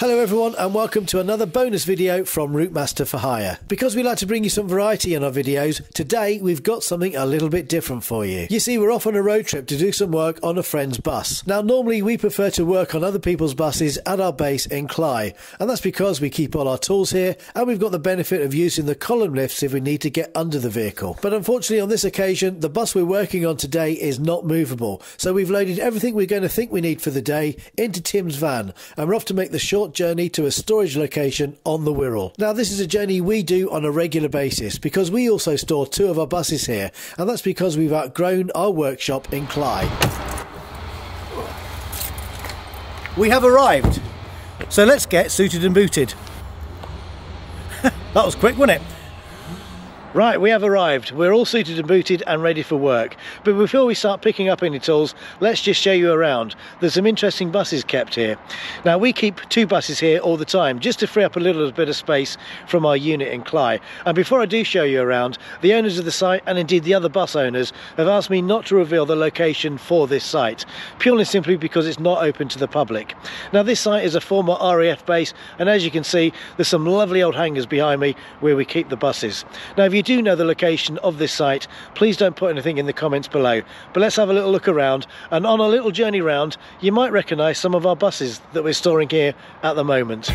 Hello everyone and welcome to another bonus video from Routemaster for Hire. Because we like to bring you some variety in our videos, today we've got something a little bit different for you. You see we're off on a road trip to do some work on a friend's bus. Now normally we prefer to work on other people's buses at our base in Cley and that's because we keep all our tools here and we've got the benefit of using the column lifts if we need to get under the vehicle. But unfortunately on this occasion the bus we're working on today is not movable so we've loaded everything we're going to think we need for the day into Tim's van and we're off to make the short journey to a storage location on the Wirral. Now, this is a journey we do on a regular basis because we also store two of our buses here, and that's because we've outgrown our workshop in Cley. We have arrived, so let's get suited and booted. that was quick, wasn't it? Right, we have arrived. We're all suited and booted and ready for work. But before we start picking up any tools, let's just show you around. There's some interesting buses kept here. Now, we keep two buses here all the time, just to free up a little bit of space from our unit in Cley. And before I do show you around, the owners of the site, and indeed the other bus owners, have asked me not to reveal the location for this site, purely simply because it's not open to the public. Now, this site is a former RAF base, and as you can see, there's some lovely old hangars behind me where we keep the buses. Now, if you you do know the location of this site, please don't put anything in the comments below. But let's have a little look around, and on a little journey round, you might recognise some of our buses that we're storing here at the moment.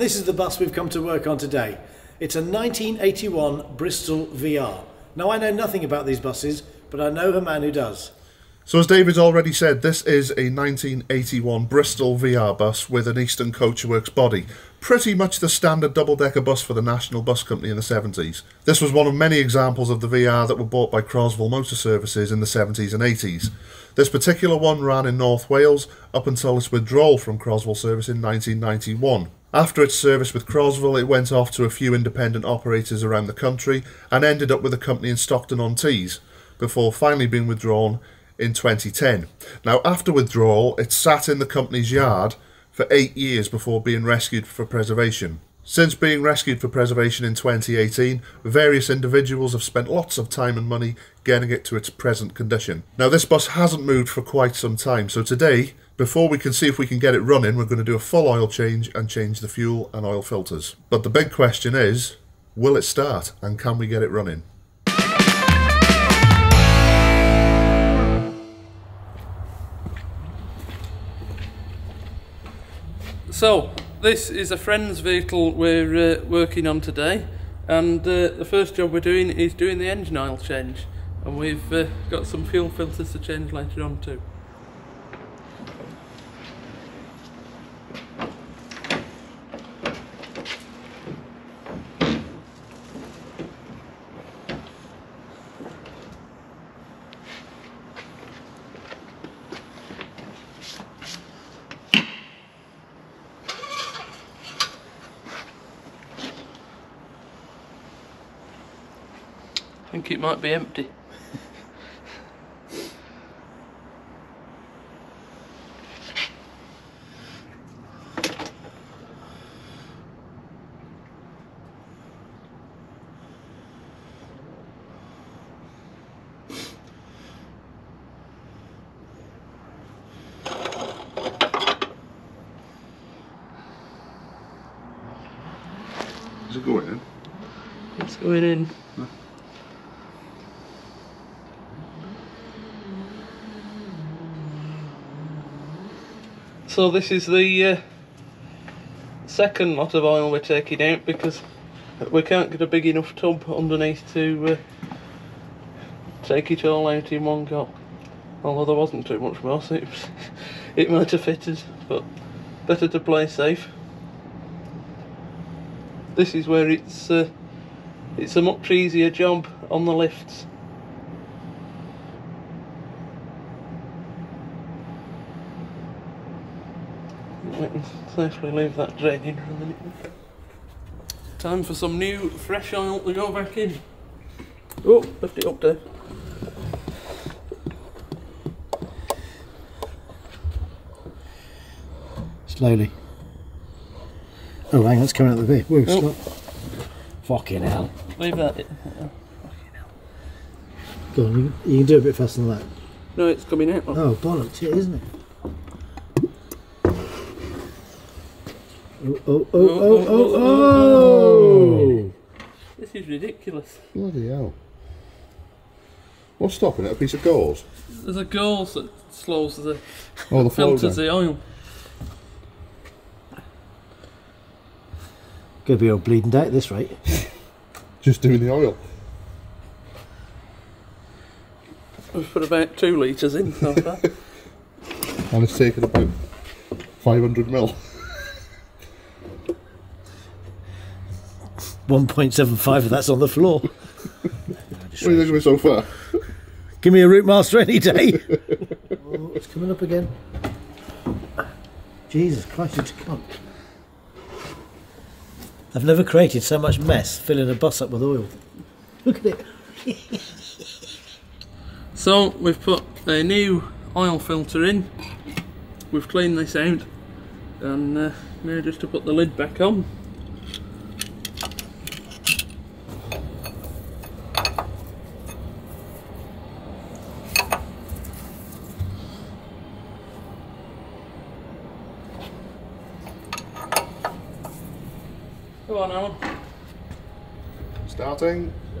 And this is the bus we've come to work on today. It's a 1981 Bristol VR. Now I know nothing about these buses, but I know a man who does. So as David's already said, this is a 1981 Bristol VR bus with an Eastern Coachworks body. Pretty much the standard double-decker bus for the National Bus Company in the 70s. This was one of many examples of the VR that were bought by Crosville Motor Services in the 70s and 80s. This particular one ran in North Wales up until its withdrawal from Crosville service in 1991. After its service with Crosville, it went off to a few independent operators around the country and ended up with a company in Stockton-on-Tees, before finally being withdrawn in 2010. Now, after withdrawal, it sat in the company's yard for eight years before being rescued for preservation. Since being rescued for preservation in 2018, various individuals have spent lots of time and money getting it to its present condition. Now, this bus hasn't moved for quite some time, so today before we can see if we can get it running, we're going to do a full oil change and change the fuel and oil filters. But the big question is, will it start and can we get it running? So, this is a friend's vehicle we're uh, working on today and uh, the first job we're doing is doing the engine oil change and we've uh, got some fuel filters to change later on too. Think it might be empty. Is it going in? It's going in. So this is the uh, second lot of oil we're taking out because we can't get a big enough tub underneath to uh, take it all out in one go. Although there wasn't too much more, so it, it might have fitted, but better to play safe. This is where it's uh, it's a much easier job on the lifts. We can safely leave that a minute. Time for some new fresh oil to go back in. Oh, lift it up there. Slowly. Oh, hang on, it's coming out of the bit. Whoa, Oh. stop. Fucking hell. Leave that. Go on, you, you can do a bit faster than that. No, it's coming out. Oh, bollocks, it isn't it? Oh oh oh, oh, oh, oh, oh, oh, oh! This is ridiculous. Bloody hell. What's stopping it? A piece of gauze? There's a gauze that slows the Oh, the filters the oil. Gonna be all bleeding out at this rate. Just doing the oil. We've put about two litres in so far. And it's taken about 500 mil. 1.75 of that's on the floor. What do you think of it so far? Give me a Routemaster any day. oh, it's coming up again. Jesus Christ, it's come. I've never created so much mess filling a bus up with oil. Look at it. so we've put a new oil filter in. We've cleaned this out. And uh, now just to put the lid back on. Go on, Alan. Starting.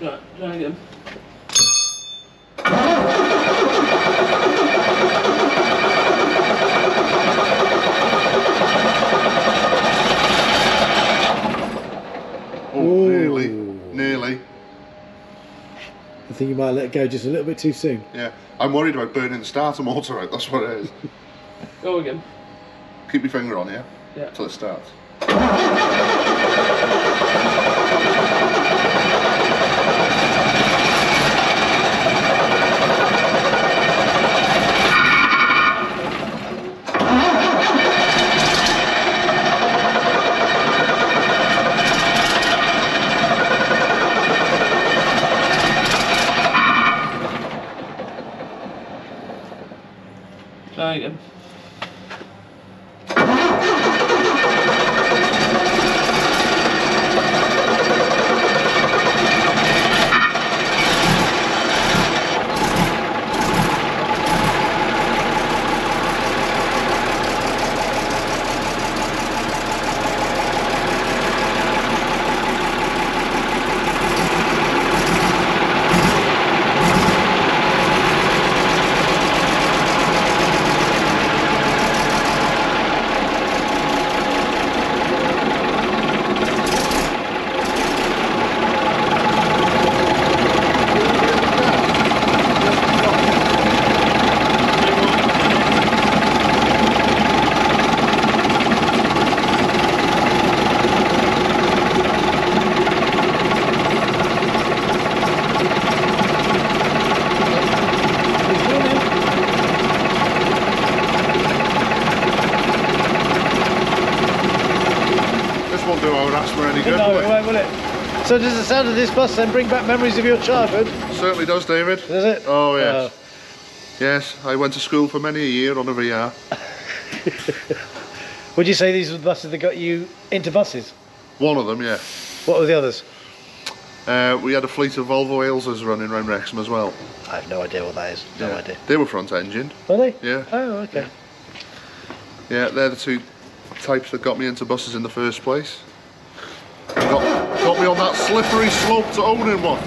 Right, try again. Oh, nearly. Nearly. I think you might let it go just a little bit too soon. Yeah. I'm worried about burning the starter motor out. That's what it is. Go again. Keep your finger on, yeah? Yeah. Till it starts. Italien. Try again. So does the sound of this bus then bring back memories of your childhood? Certainly does, David. Does it? Oh, yes. Uh, Yes, I went to school for many a year on a VR. would you say these were the buses that got you into buses? One of them, yeah. What were the others? Uh, we had a fleet of Volvo Ailsas running around Wrexham as well. I have no idea what that is. No Yeah. idea. They were front engined. Were they? Yeah. Oh, okay. Yeah, they're the two types that got me into buses in the first place. Got, got me on that slippery slope to owning one.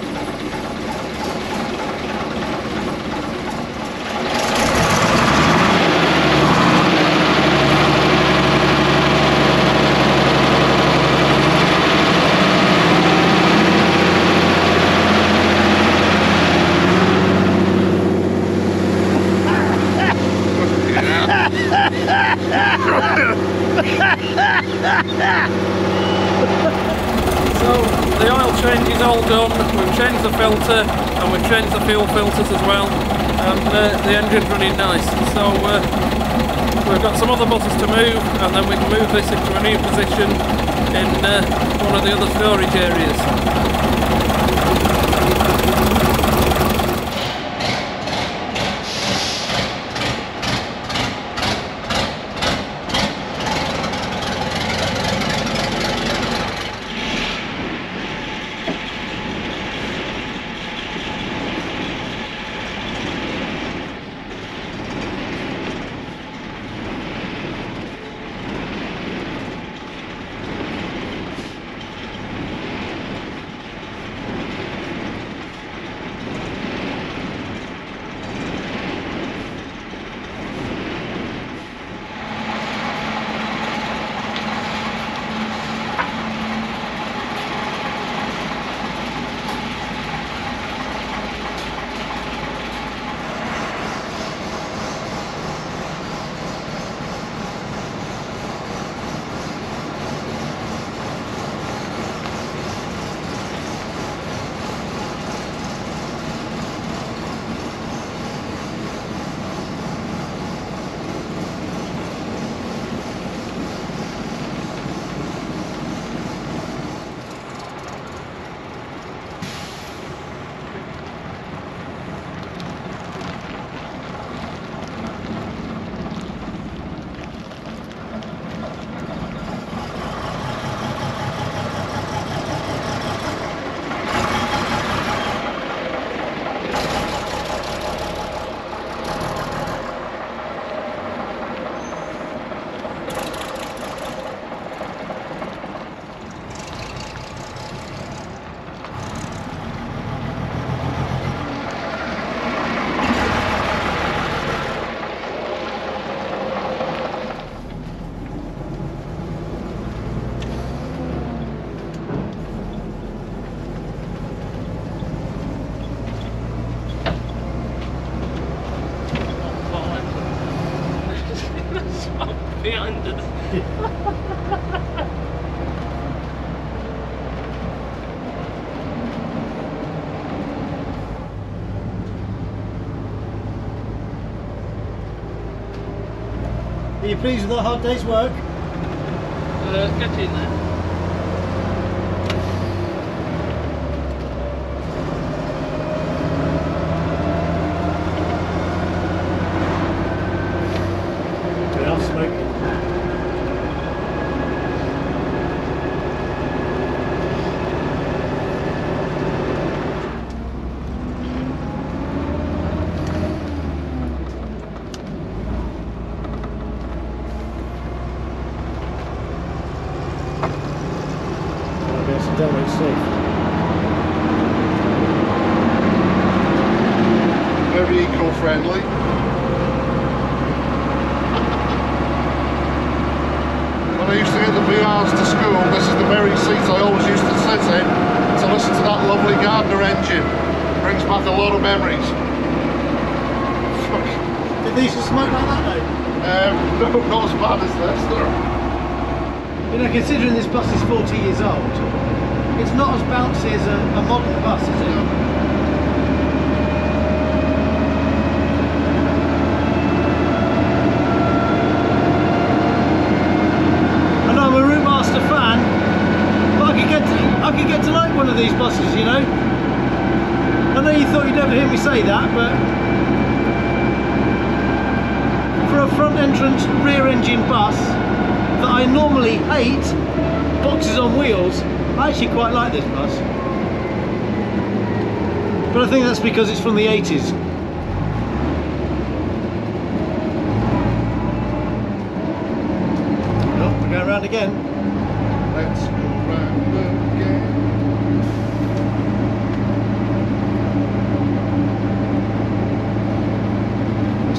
So the oil change is all done. We've changed the filter and the fuel filters as well. And uh, the engine's running nice. So uh, we've got some other buses to move and then we can move this into a new position in uh, one of the other storage areas. Are you pleased with a hard day's work? Uh, get in there. Good enough smoking. I guess I don't safe. Very eco-friendly. When Used to get the VRs to school, this is the very seat I always used to sit in to listen to that lovely Gardner engine. Brings back a lot of memories. Did they used to smoke like that though? Um, no, not as bad as this. though. You know, considering this bus is 40 years old, it's not as bouncy as a, a modern bus, is it? I know I'm a Routemaster fan, but I could get to, I could get to like one of these buses, you know. I know you thought you'd never hear me say that, but for a front entrance rear engine bus that I normally hate, boxes on wheels, I actually quite like this bus. But I think that's because it's from the 80s. Oh, we're going again go round again.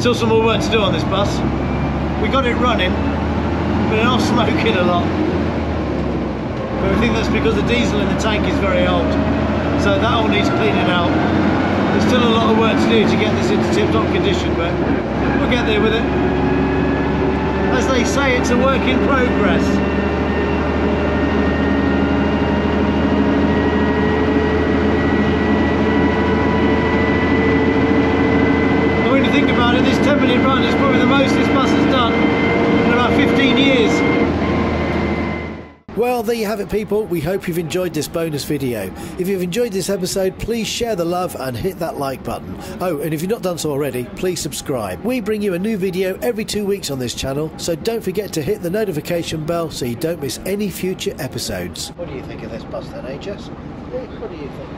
Still some more work to do on this bus. We got it running, but it off smoking a lot. But we think that's because the diesel in the tank is very old. So that all needs cleaning out. There's still a lot of work to do to get this into tip-top condition, but we'll get there with it. As they say, it's a work in progress. And when you think about it, this 10 minute run is probably the most this bus has done in about 15 years. Well, there you have it, people. We hope you've enjoyed this bonus video. If you've enjoyed this episode, please share the love and hit that like button. Oh, and if you've not done so already, please subscribe. We bring you a new video every two weeks on this channel, so don't forget to hit the notification bell so you don't miss any future episodes. What do you think of this bus then, Jess? What do you think?